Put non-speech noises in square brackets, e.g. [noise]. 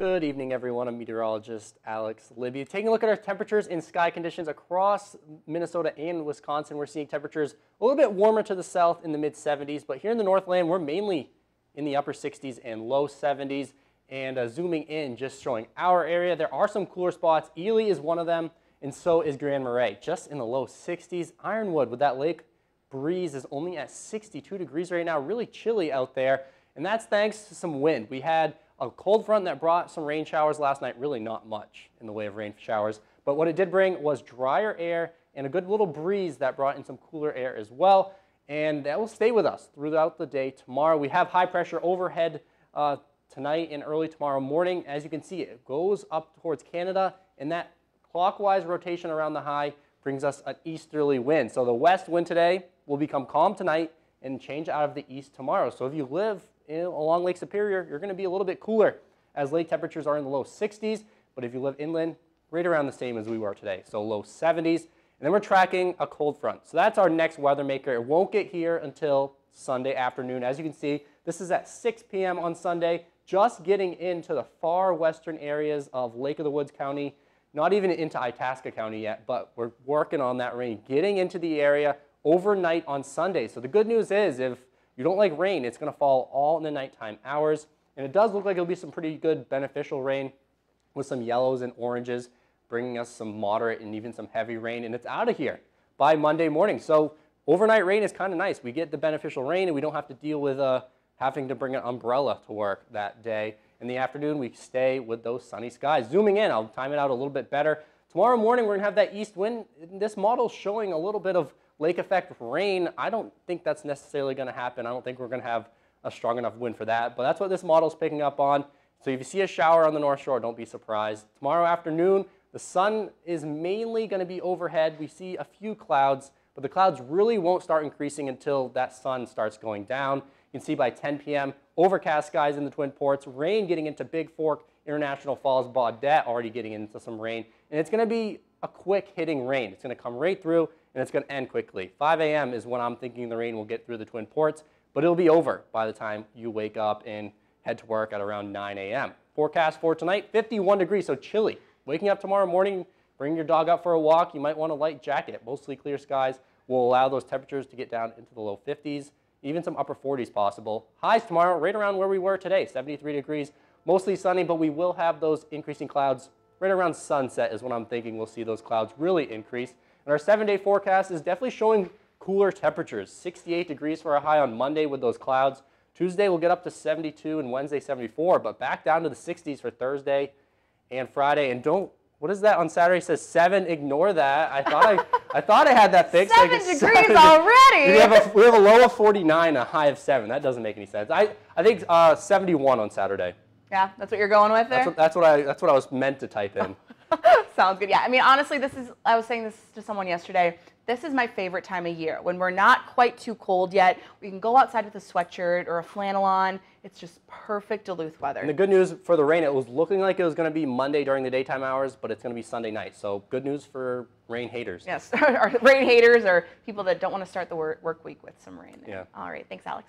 Good evening, everyone. I'm meteorologist Alex Libby. Taking a look at our temperatures and sky conditions across Minnesota and Wisconsin, we're seeing temperatures a little bit warmer to the south in the mid 70s, but here in the Northland, we're mainly in the upper 60s and low 70s. And uh, zooming in, just showing our area, there are some cooler spots. Ely is one of them, and so is Grand Marais, just in the low 60s. Ironwood with that lake breeze is only at 62 degrees right now, really chilly out there. And that's thanks to some wind. We had a cold front that brought some rain showers last night, really not much in the way of rain showers. But what it did bring was drier air and a good little breeze that brought in some cooler air as well. And that will stay with us throughout the day tomorrow. We have high pressure overhead uh, tonight and early tomorrow morning. As you can see, it goes up towards Canada, and that clockwise rotation around the high brings us an easterly wind. So the west wind today will become calm tonight and change out of the east tomorrow. So if you live in, along Lake Superior, you're going to be a little bit cooler as lake temperatures are in the low 60s. But if you live inland, right around the same as we were today, so low 70s. And then we're tracking a cold front. So that's our next weather maker. It won't get here until Sunday afternoon. As you can see, this is at 6 p.m. on Sunday, just getting into the far western areas of Lake of the Woods County, not even into Itasca County yet, but we're working on that rain, getting into the area overnight on Sunday. So the good news is if you don't like rain, it's going to fall all in the nighttime hours. And it does look like it'll be some pretty good beneficial rain with some yellows and oranges, bringing us some moderate and even some heavy rain. And it's out of here by Monday morning. So overnight rain is kind of nice. We get the beneficial rain and we don't have to deal with uh, having to bring an umbrella to work that day. In the afternoon, we stay with those sunny skies. Zooming in, I'll time it out a little bit better. Tomorrow morning, we're going to have that east wind. This model showing a little bit of lake effect rain. I don't think that's necessarily going to happen. I don't think we're going to have a strong enough wind for that. But that's what this model is picking up on. So if you see a shower on the North Shore, don't be surprised. Tomorrow afternoon, the sun is mainly going to be overhead. We see a few clouds, but the clouds really won't start increasing until that sun starts going down. You can see by 10 p.m., overcast skies in the Twin Ports, rain getting into Big Fork, International Falls, Baudette already getting into some rain. And it's going to be a quick hitting rain. It's going to come right through and it's going to end quickly. 5 a.m. is when I'm thinking the rain will get through the Twin Ports, but it'll be over by the time you wake up and head to work at around 9 a.m. Forecast for tonight, 51 degrees, so chilly. Waking up tomorrow morning, bring your dog out for a walk. You might want a light jacket. Mostly clear skies will allow those temperatures to get down into the low 50s, even some upper 40s possible. Highs tomorrow, right around where we were today, 73 degrees. Mostly sunny, but we will have those increasing clouds right around sunset is when I'm thinking we'll see those clouds really increase. And our seven day forecast is definitely showing cooler temperatures 68 degrees for a high on Monday with those clouds. Tuesday we'll get up to 72 and Wednesday 74, but back down to the 60s for Thursday and Friday. And don't, what is that on Saturday? It says seven. Ignore that. I thought I, [laughs] I thought I had that fixed. Seven like degrees seven. already. We have, a, we have a low of 49, a high of seven. That doesn't make any sense. I, I think uh, 71 on Saturday. Yeah, that's what you're going with there. That's what, that's what I. That's what I was meant to type in. [laughs] Sounds good. Yeah, I mean, honestly, this is. I was saying this to someone yesterday. This is my favorite time of year when we're not quite too cold yet. We can go outside with a sweatshirt or a flannel on. It's just perfect Duluth weather. And the good news for the rain, it was looking like it was going to be Monday during the daytime hours, but it's going to be Sunday night. So good news for rain haters. Yes, [laughs] or rain haters or people that don't want to start the work week with some rain. There. Yeah. All right. Thanks, Alex.